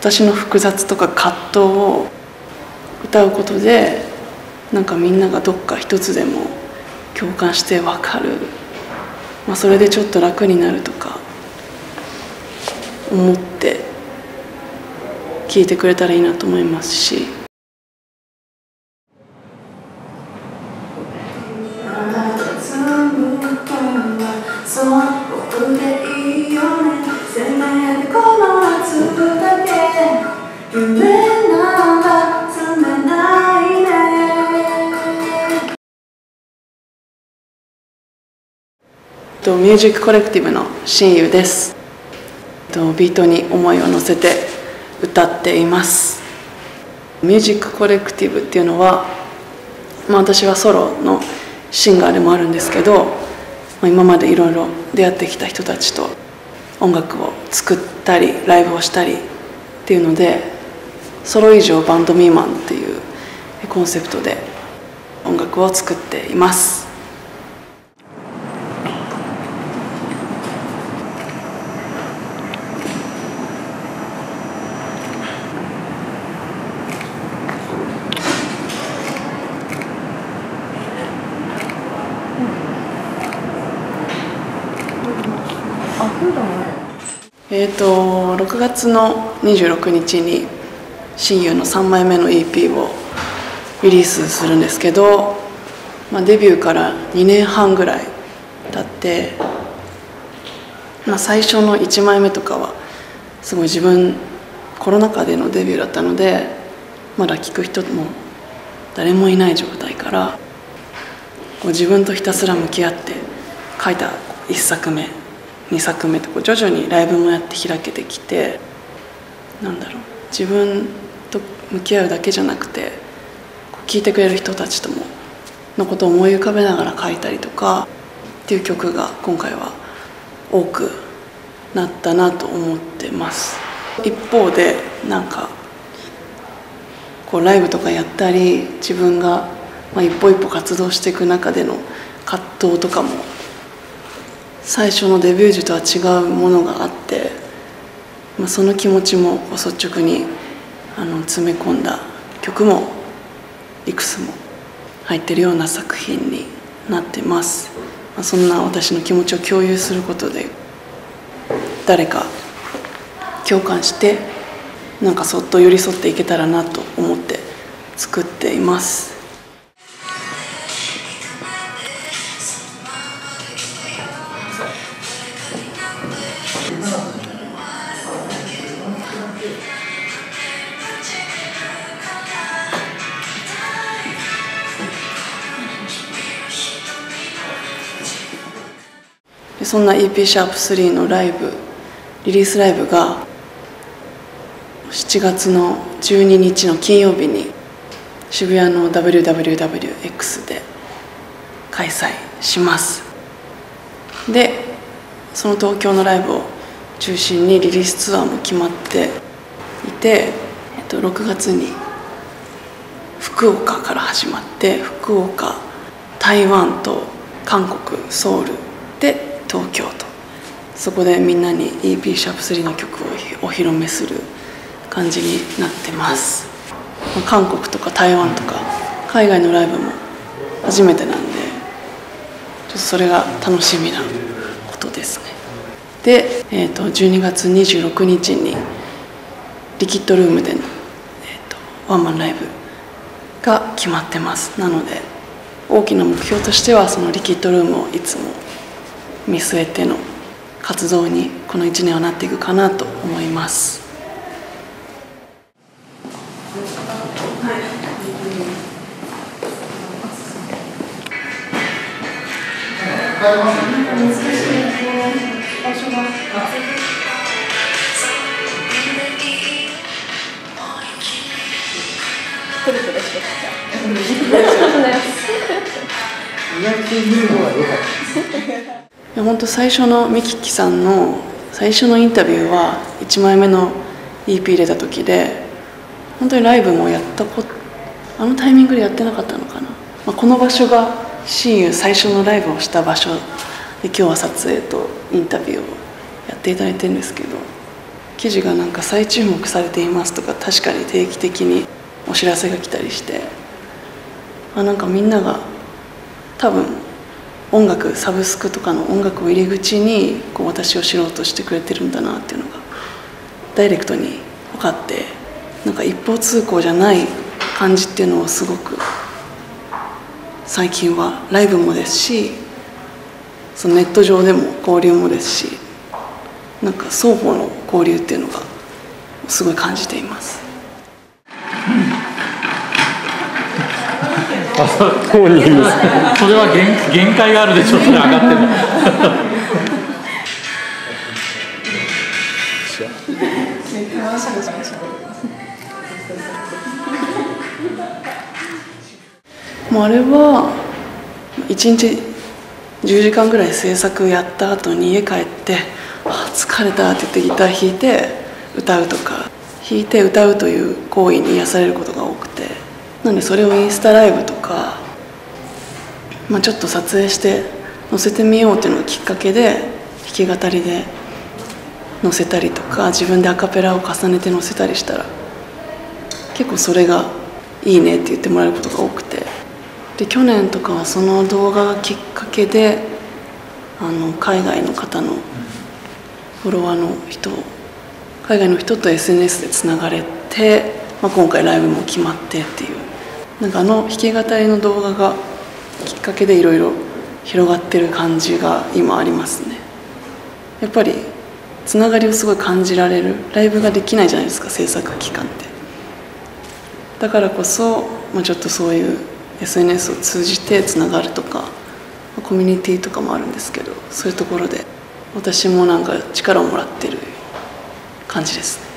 私の複雑とか葛藤を歌うことでなんかみんながどっか一つでも共感して分かる、まあ、それでちょっと楽になるとか思って聞いてくれたらいいなと思いますし。ミュージックコレクティブの XinU です。とビートに思いを乗せて歌っています。ミュージックコレクティブっていうのは、まあ、私はソロのシンガーでもあるんですけど、まあ、今までいろいろ出会ってきた人たちと音楽を作ったりライブをしたりっていうのでソロ以上バンド未満っていうコンセプトで音楽を作っています。えっ、ー、と6月の26日に親友の3枚目の EP をリリースするんですけど、まあ、デビューから2年半ぐらい経って、まあ、最初の1枚目とかはすごい自分コロナ禍でのデビューだったのでまだ聴く人も誰もいない状態からこう自分とひたすら向き合って書いた1作目2作目とこう徐々にライブもやって開けてきてなんだろう。自分と向き合うだけじゃなくて聴いてくれる人たちとものことを思い浮かべながら書いたりとかっていう曲が今回は多くなったなと思ってます。一方でなんかこうライブとかやったり自分がまあ一歩一歩活動していく中での葛藤とかも最初のデビュー時とは違うものがあって、まあ、その気持ちも率直にあの詰め込んだ曲もいくつも入ってるような作品になってます、まあ、そんな私の気持ちを共有することで誰か共感してなんかそっと寄り添っていけたらなと思って作っています。そんな EP シャープ3のライブリリースライブが7月の12日の金曜日に渋谷の WWWX で開催します。でその東京のライブを中心にリリースツアーも決まっていて、えっと、6月に福岡から始まって福岡台湾と韓国ソウルで東京と。そこでみんなに EP シャープ3の曲をお披露目する感じになってます。韓国とか台湾とか海外のライブも初めてなんでちょっとそれが楽しみなことですね。で、えーと、12月26日にリキッドルームでの、えーとワンマンライブが決まってます。なので大きな目標としてはそのリキッドルームをいつも見据えての活動にこの1年はなっていくかなと思います。プルプルしてきた。本当最初のミキキさんの最初のインタビューは1枚目の EP 入れた時で本当にライブもやったこあのタイミングでやってなかったのかな、まあ、この場所が親友最初のライブをした場所で今日は撮影とインタビューをやっていただいてるんですけど記事がなんか再注目されていますとか確かに定期的にお知らせが来たりしてあなんかみんなが多分音楽サブスクとかの音楽を入り口にこう私を知ろうとしてくれてるんだなっていうのがダイレクトに分かってなんか一方通行じゃない感じっていうのをすごく最近はライブもですしそのネット上でも交流もですしなんか双方の交流っていうのがすごい感じています。あそうにそれは限限界があるでしょそれ上がってるもうあれは一日10時間ぐらい制作やった後に家帰って「あ疲れた」って言ってギター弾いて歌うとか。弾いて歌うという行為に癒されることがなんでそれをインスタライブとか、まあ、ちょっと撮影して載せてみようっていうのがきっかけで弾き語りで載せたりとか自分でアカペラを重ねて載せたりしたら結構それがいいねって言ってもらえることが多くて。で去年とかはその動画がきっかけであの海外の方のフォロワーの人海外の人と SNS でつながれて、まあ、今回ライブも決まってっていうなんかあの弾き語りの動画がきっかけでいろいろ広がってる感じが今ありますね。やっぱりつながりをすごい感じられる。ライブができないじゃないですか制作期間って。だからこそ、まあ、ちょっとそういう SNS を通じてつながるとかコミュニティとかもあるんですけどそういうところで私もなんか力をもらってる感じですね。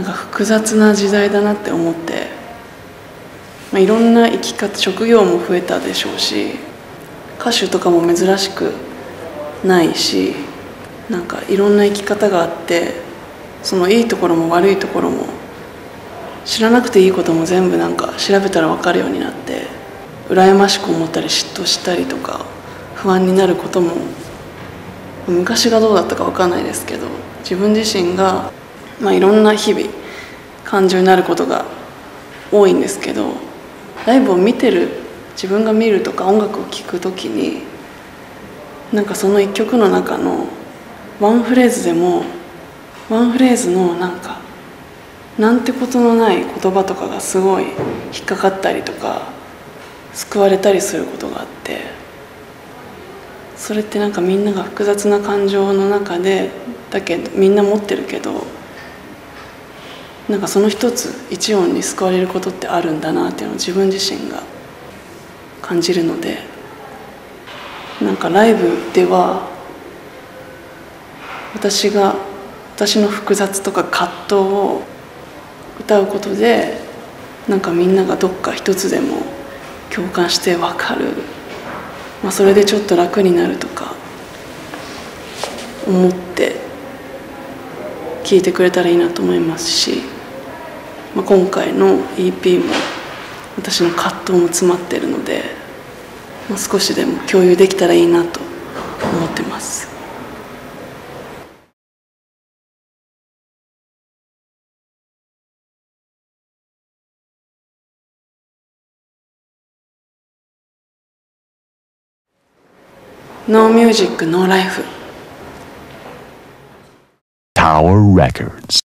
なんか複雑な時代だなって思って、まあ、いろんな生き方職業も増えたでしょうし歌手とかも珍しくないしなんかいろんな生き方があってそのいいところも悪いところも知らなくていいことも全部なんか調べたら分かるようになって羨ましく思ったり嫉妬したりとか不安になることも昔がどうだったか分かんないですけど自分自身がまあ、いろんな日々感情になることが多いんですけどライブを見てる自分が見るとか音楽を聴く時になんかその一曲の中のワンフレーズでもワンフレーズのなんかなんてことのない言葉とかがすごい引っかかったりとか救われたりすることがあってそれってなんかみんなが複雑な感情の中でだけどみんな持ってるけどなんかその一つ一音に救われることってあるんだなっていうのを自分自身が感じるのでなんかライブでは私が私の複雑とか葛藤を歌うことでなんかみんながどっか一つでも共感して分かる、まあ、それでちょっと楽になるとか思って聞いてくれたらいいなと思いますし。まあ、今回の EP も私の葛藤も詰まってるので、まあ、少しでも共有できたらいいなと思ってます。ノーミュージックノーライフ Tower Records